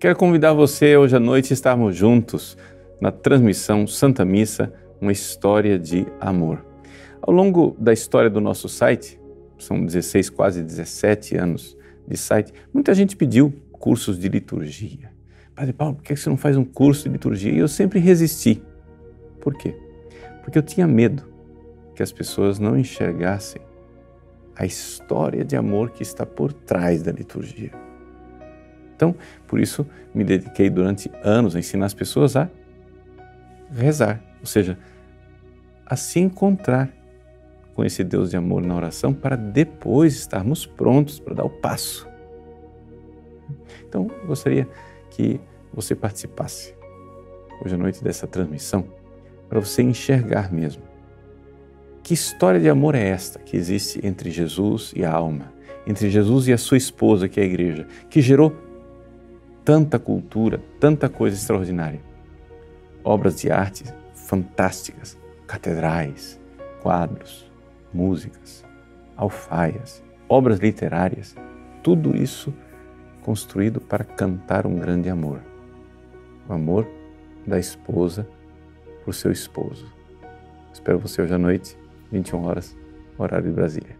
Quero convidar você hoje à noite a estarmos juntos na transmissão Santa Missa, uma história de amor. Ao longo da história do nosso site, são 16, quase 17 anos de site, muita gente pediu cursos de liturgia. Padre Paulo, por que você não faz um curso de liturgia? E eu sempre resisti. Por quê? Porque eu tinha medo que as pessoas não enxergassem a história de amor que está por trás da liturgia. Então, por isso, me dediquei durante anos a ensinar as pessoas a rezar, ou seja, a se encontrar com esse Deus de amor na oração para depois estarmos prontos para dar o passo. Então, gostaria que você participasse hoje à noite dessa transmissão para você enxergar mesmo. Que história de amor é esta que existe entre Jesus e a alma, entre Jesus e a sua esposa, que é a igreja, que gerou tanta cultura, tanta coisa extraordinária? Obras de arte fantásticas, catedrais, quadros, músicas, alfaias, obras literárias, tudo isso construído para cantar um grande amor. O amor da esposa por seu esposo. Espero você hoje à noite 21 horas, horário de Brasília.